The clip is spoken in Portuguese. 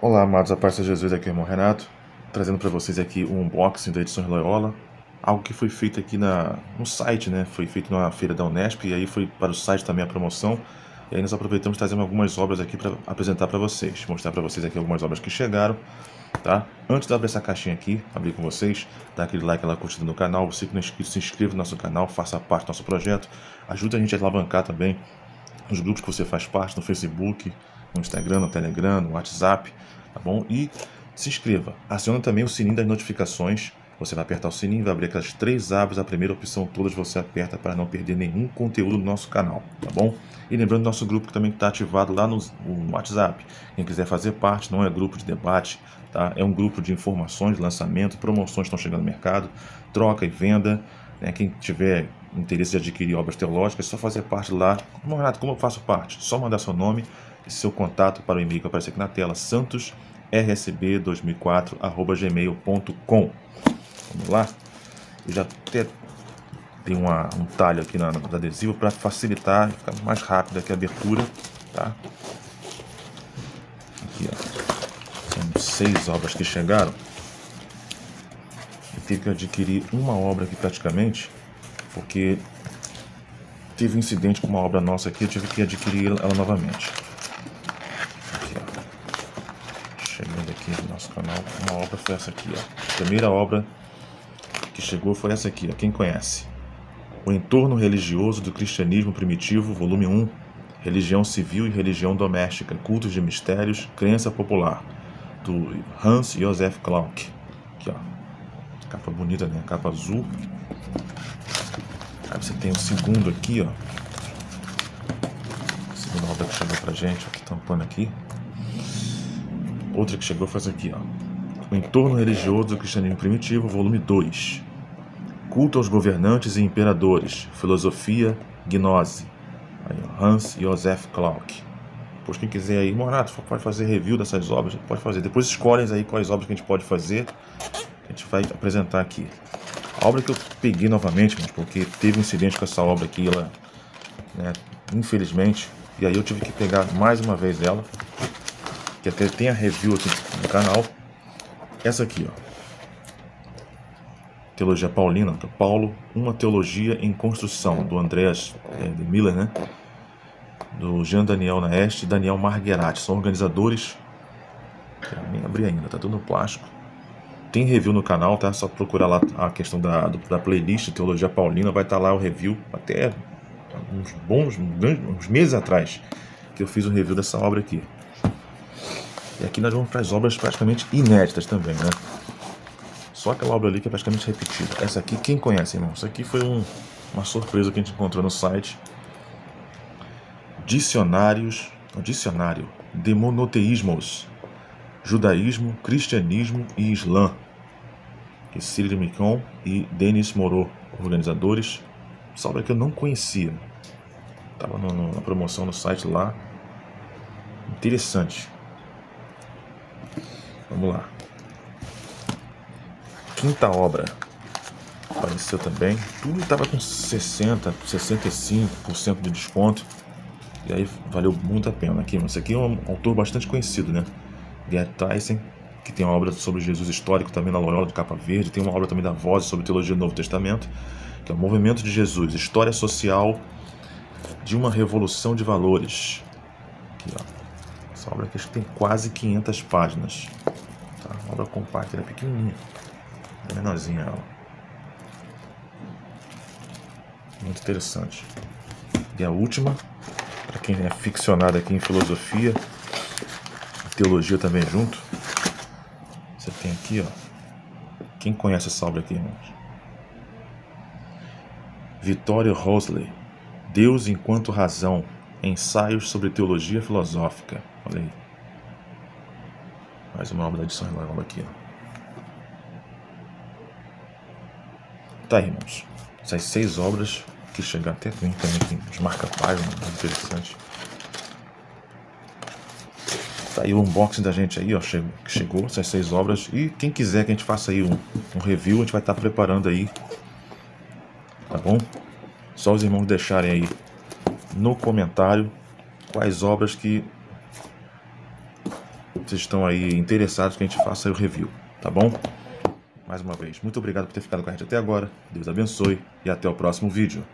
Olá, amados, a paz de Jesus, aqui é o irmão Renato, trazendo para vocês aqui um unboxing da Edições Loyola, algo que foi feito aqui na, no site, né, foi feito na feira da Unesp e aí foi para o site também a promoção, e aí nós aproveitamos trazemos algumas obras aqui para apresentar para vocês, mostrar para vocês aqui algumas obras que chegaram, tá? Antes de abrir essa caixinha aqui, abrir com vocês, dá aquele like, aquela curtida no canal, você que não é inscrito, se inscreva no nosso canal, faça parte do nosso projeto, ajuda a gente a alavancar também nos grupos que você faz parte, no Facebook, no Instagram, no Telegram, no WhatsApp, tá bom? E se inscreva. Aciona também o sininho das notificações. Você vai apertar o sininho, vai abrir aquelas três abas, a primeira opção todas você aperta para não perder nenhum conteúdo do nosso canal, tá bom? E lembrando nosso grupo que também está ativado lá no, no, WhatsApp. Quem quiser fazer parte, não é grupo de debate, tá? É um grupo de informações, lançamento, promoções estão chegando no mercado, troca e venda. Né? Quem tiver interesse de adquirir obras teológicas, é só fazer parte lá. Como, Renato, como eu faço parte? Só mandar seu nome seu contato para o e-mail que aparece aqui na tela, santosrsb2004.gmail.com. Vamos lá? Eu já até tem uma, um talho aqui no adesivo para facilitar, ficar mais rápido aqui a abertura, tá? Aqui, ó. São seis obras que chegaram. Eu tive que adquirir uma obra aqui praticamente, porque teve um incidente com uma obra nossa aqui, eu tive que adquirir ela novamente. Chegando aqui no nosso canal, uma obra foi essa aqui, ó. A primeira obra que chegou foi essa aqui, ó. Quem conhece? O entorno religioso do cristianismo primitivo, volume 1, Religião Civil e Religião Doméstica, Cultos de Mistérios, Crença Popular, do Hans Josef Clark. Aqui, ó. Capa bonita, né? Capa azul. Aí você tem o segundo aqui, ó. A segunda obra que chegou pra gente, aqui tampando aqui. Outra que chegou foi essa aqui, ó. O entorno religioso do cristianismo primitivo, volume 2. Culto aos governantes e imperadores, filosofia, gnose. Aí, Hans Josef Clark. Pois quem quiser aí, Morato, pode fazer review dessas obras, pode fazer. Depois escolhem aí quais obras que a gente pode fazer, a gente vai apresentar aqui. A obra que eu peguei novamente, porque teve um incidente com essa obra aqui, ela, né, infelizmente, e aí eu tive que pegar mais uma vez ela, que até tem a review aqui no canal. Essa aqui, ó. Teologia Paulina, é Paulo, uma teologia em construção, do Andreas é, de Miller, né? Do Jean Daniel Naeste e Daniel Margherati. São organizadores. Nem abri ainda, tá tudo no plástico. Tem review no canal, tá? Só procurar lá a questão da, da playlist Teologia Paulina, vai estar tá lá o review. Até uns bons, uns meses atrás, que eu fiz um review dessa obra aqui. E aqui nós vamos para as obras praticamente inéditas também, né? Só aquela obra ali que é praticamente repetida. Essa aqui, quem conhece, irmão? Isso aqui foi um, uma surpresa que a gente encontrou no site. Dicionários, o dicionário de monoteísmos, judaísmo, cristianismo e islã. Que Cyril Micon e Denis Moreau, organizadores. Essa obra que eu não conhecia. Estava na promoção no site lá. Interessante. Vamos lá. Quinta obra. Apareceu também. Tudo estava com 60, 65% de desconto. E aí valeu muito a pena. Aqui, esse aqui é um autor bastante conhecido, né? Gerd Tyson, que tem uma obra sobre Jesus histórico também na Loyola de Capa Verde. Tem uma obra também da Voz sobre teologia do Novo Testamento, que é o Movimento de Jesus, História Social de uma Revolução de Valores. Aqui, ó. Essa obra aqui acho que tem quase 500 páginas. Tá? Uma obra compacta, ela é pequenininha. É menorzinha ela. Muito interessante. E a última, para quem é ficcionado aqui em filosofia, teologia também junto. Você tem aqui, ó. Quem conhece essa obra aqui, irmãos? Vitória Rosley, Deus enquanto razão, ensaios sobre teologia filosófica. Olha aí. Mais uma obra da edição Renovada aqui. Ó. Tá aí, irmãos. Essas seis obras que chegaram até também, também aqui, os marca-páginas, interessante. Tá aí o unboxing da gente aí, ó, chegou, chegou essas seis obras. E quem quiser que a gente faça aí um, um review, a gente vai estar tá preparando aí. Tá bom? Só os irmãos deixarem aí no comentário quais obras que vocês estão aí interessados que a gente faça o review, tá bom? Mais uma vez, muito obrigado por ter ficado com a gente até agora. Deus abençoe e até o próximo vídeo.